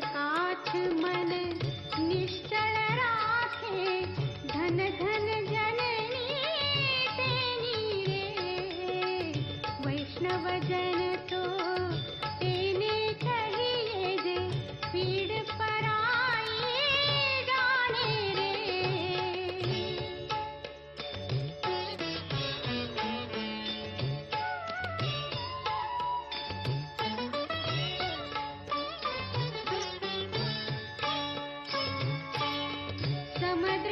काछ मन निश्चल राखे धन धन जा nombre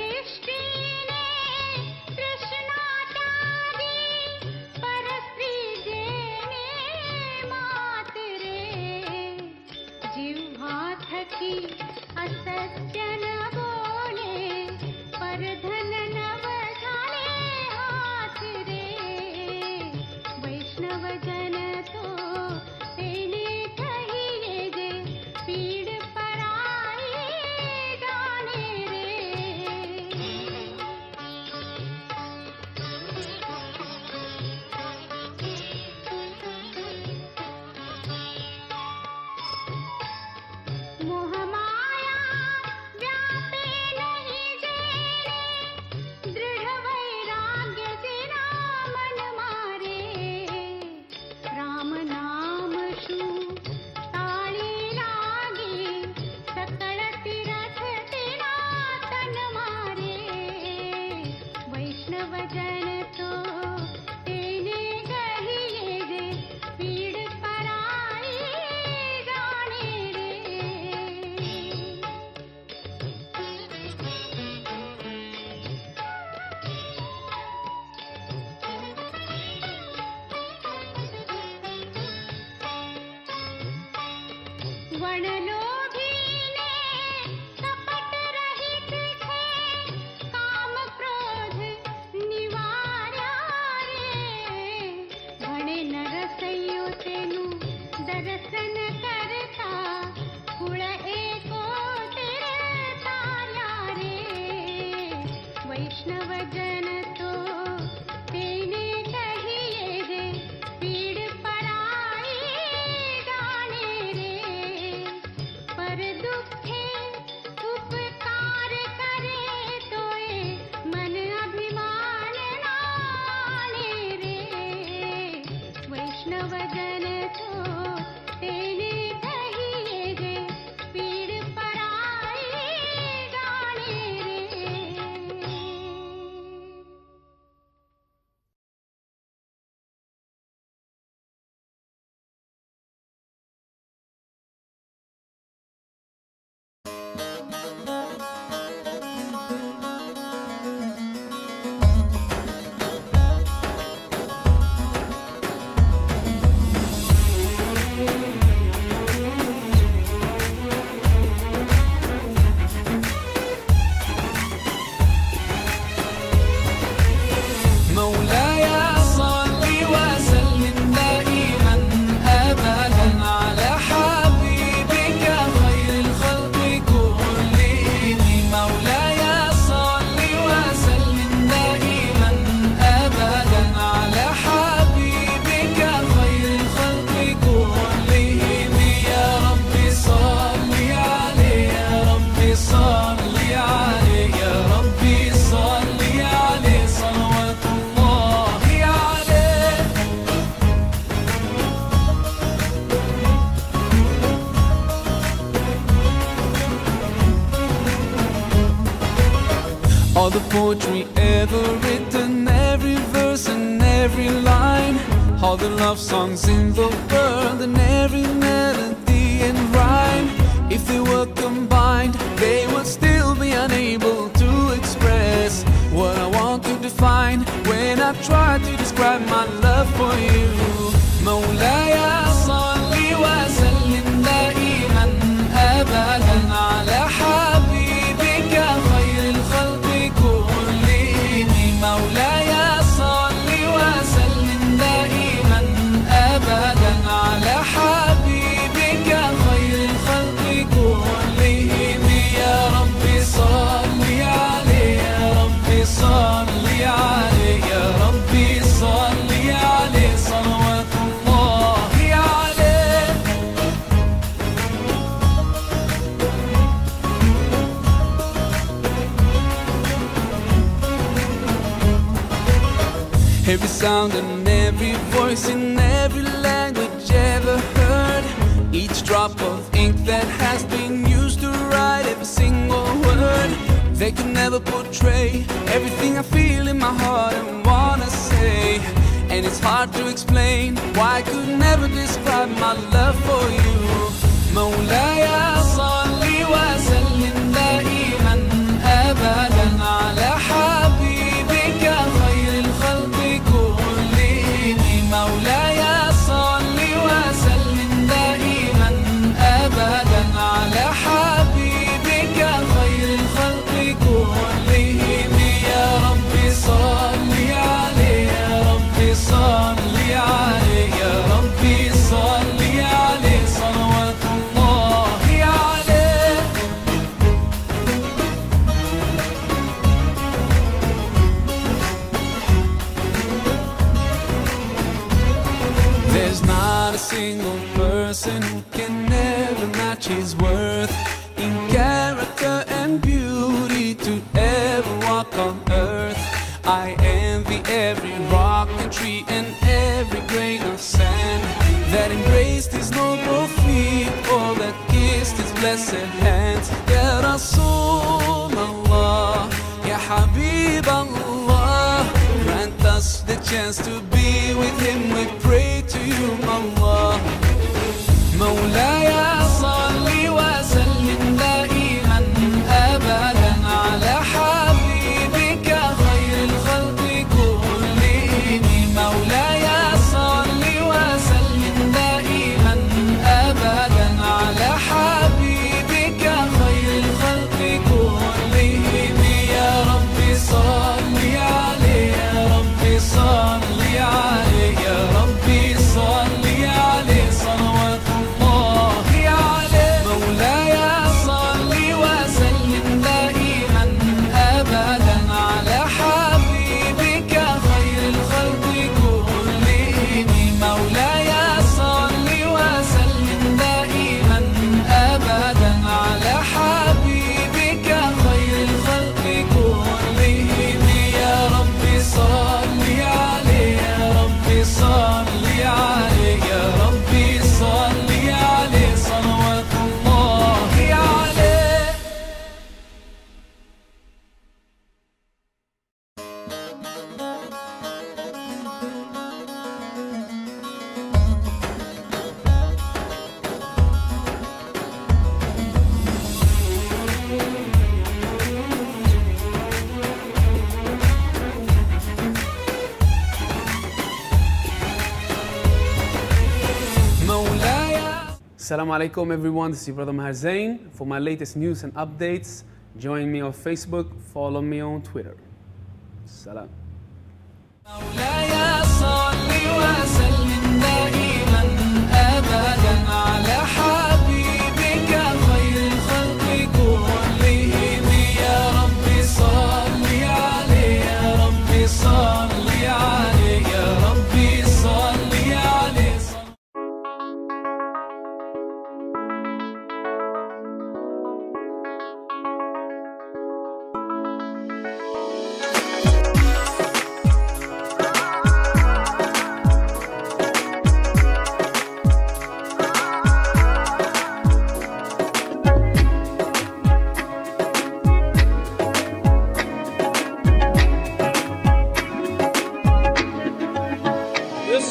वणलो every line All the love songs in the world And every melody and rhyme. If they were combined They would still be unable to express What I want to define When I try to describe my love for you. Moulay Every sound and every voice in every language ever heard. Each drop of ink that has been used to write every single word. They could never portray everything I feel in my heart and wanna say. And it's hard to explain why I could never describe my love for you. Assalamu alaikum everyone, this is your brother Maher Zain. For my latest news and updates, join me on Facebook, follow me on Twitter. Salam. مولاي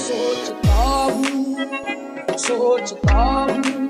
soch paun soch paun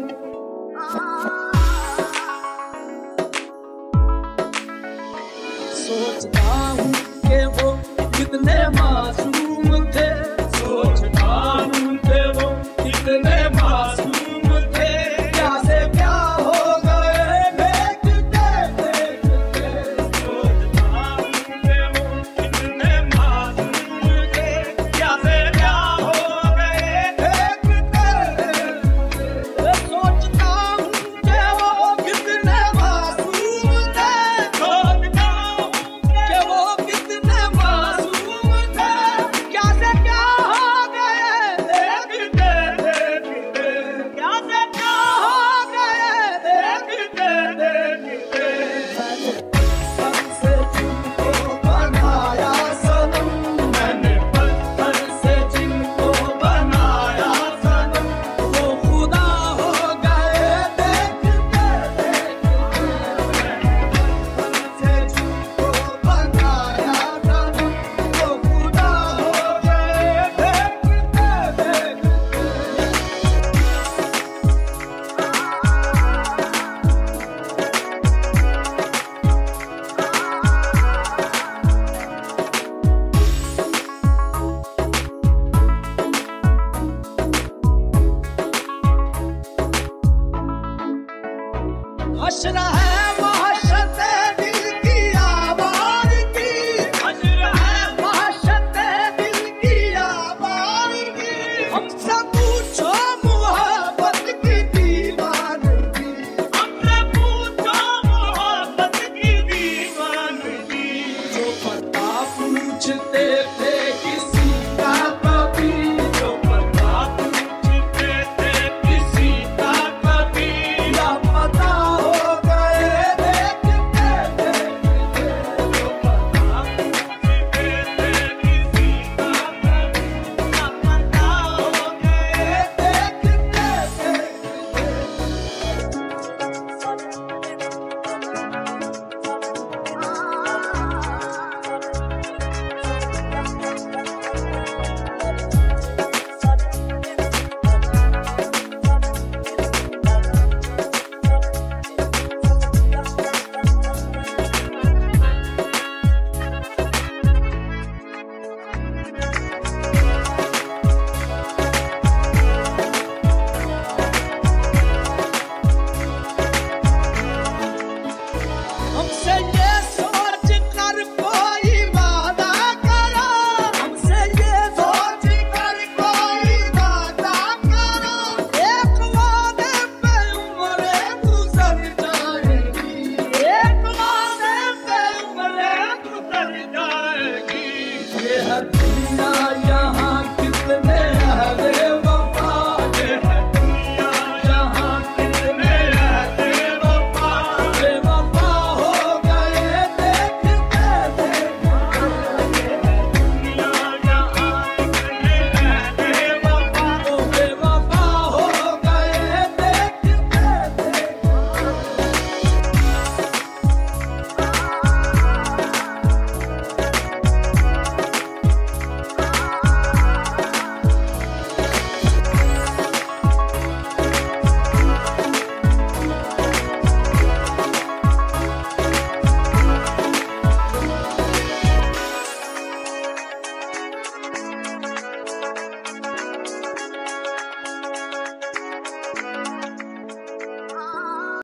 no.